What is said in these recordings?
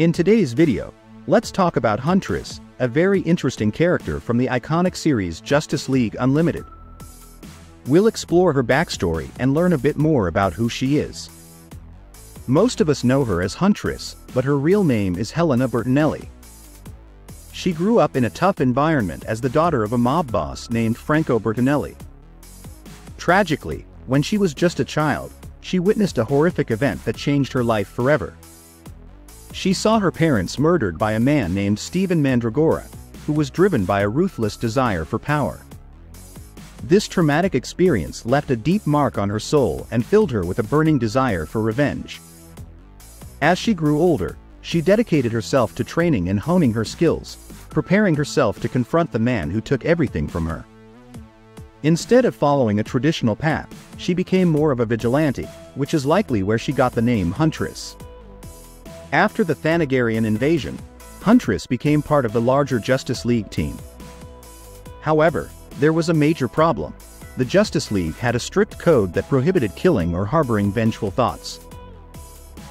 In today's video, let's talk about Huntress, a very interesting character from the iconic series Justice League Unlimited. We'll explore her backstory and learn a bit more about who she is. Most of us know her as Huntress, but her real name is Helena Bertinelli. She grew up in a tough environment as the daughter of a mob boss named Franco Bertinelli. Tragically, when she was just a child, she witnessed a horrific event that changed her life forever. She saw her parents murdered by a man named Steven Mandragora, who was driven by a ruthless desire for power. This traumatic experience left a deep mark on her soul and filled her with a burning desire for revenge. As she grew older, she dedicated herself to training and honing her skills, preparing herself to confront the man who took everything from her. Instead of following a traditional path, she became more of a vigilante, which is likely where she got the name Huntress. After the Thanagarian invasion, Huntress became part of the larger Justice League team. However, there was a major problem. The Justice League had a strict code that prohibited killing or harboring vengeful thoughts.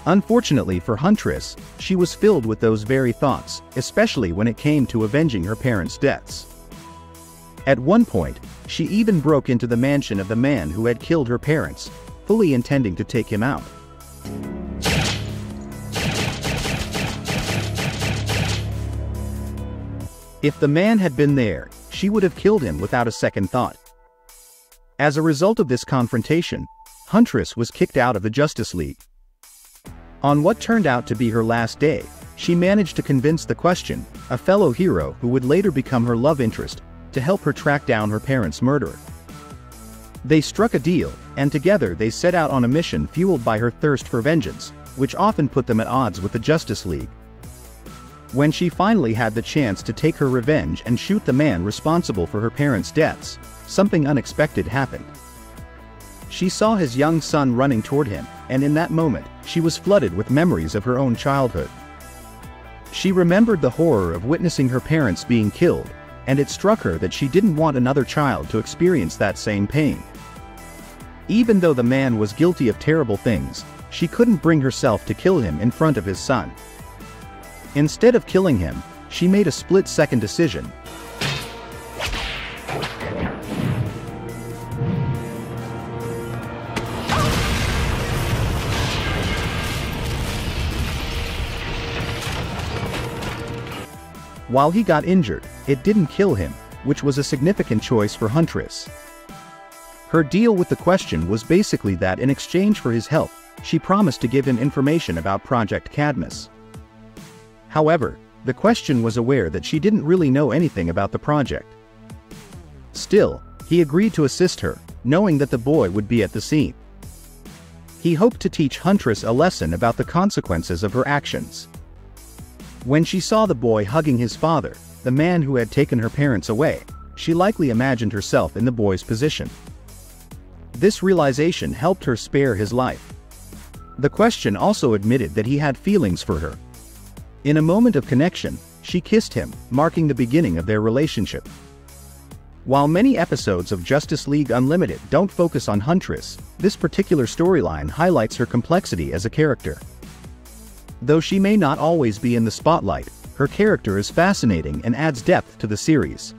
Unfortunately for Huntress, she was filled with those very thoughts, especially when it came to avenging her parents' deaths. At one point, she even broke into the mansion of the man who had killed her parents, fully intending to take him out. If the man had been there, she would have killed him without a second thought. As a result of this confrontation, Huntress was kicked out of the Justice League. On what turned out to be her last day, she managed to convince the Question, a fellow hero who would later become her love interest, to help her track down her parents' murderer. They struck a deal, and together they set out on a mission fueled by her thirst for vengeance, which often put them at odds with the Justice League. When she finally had the chance to take her revenge and shoot the man responsible for her parents' deaths, something unexpected happened. She saw his young son running toward him, and in that moment, she was flooded with memories of her own childhood. She remembered the horror of witnessing her parents being killed, and it struck her that she didn't want another child to experience that same pain. Even though the man was guilty of terrible things, she couldn't bring herself to kill him in front of his son. Instead of killing him, she made a split-second decision. While he got injured, it didn't kill him, which was a significant choice for Huntress. Her deal with the question was basically that in exchange for his help, she promised to give him information about Project Cadmus. However, the question was aware that she didn't really know anything about the project. Still, he agreed to assist her, knowing that the boy would be at the scene. He hoped to teach Huntress a lesson about the consequences of her actions. When she saw the boy hugging his father, the man who had taken her parents away, she likely imagined herself in the boy's position. This realization helped her spare his life. The question also admitted that he had feelings for her, in a moment of connection, she kissed him, marking the beginning of their relationship. While many episodes of Justice League Unlimited don't focus on Huntress, this particular storyline highlights her complexity as a character. Though she may not always be in the spotlight, her character is fascinating and adds depth to the series.